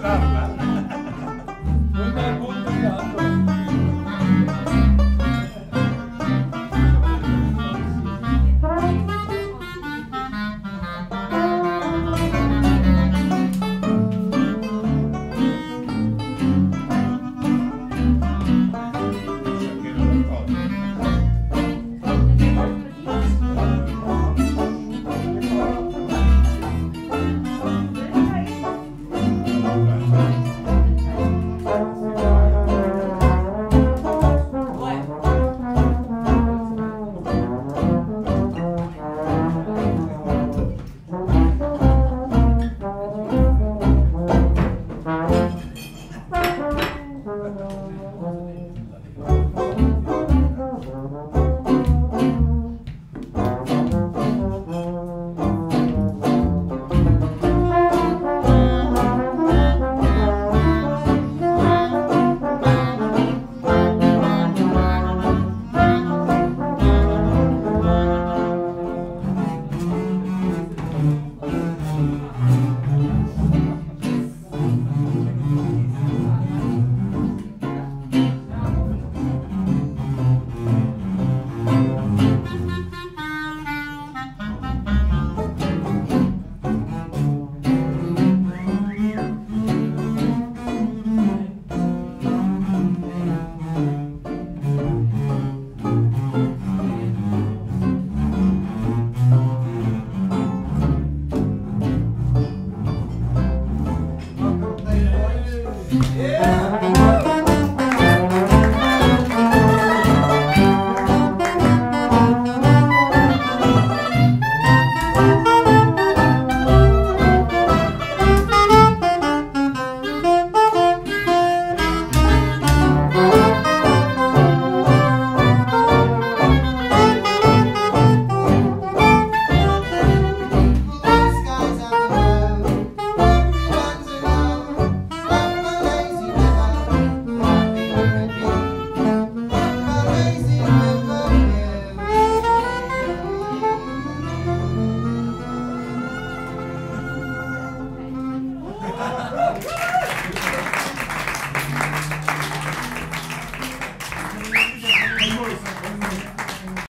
Stop, man.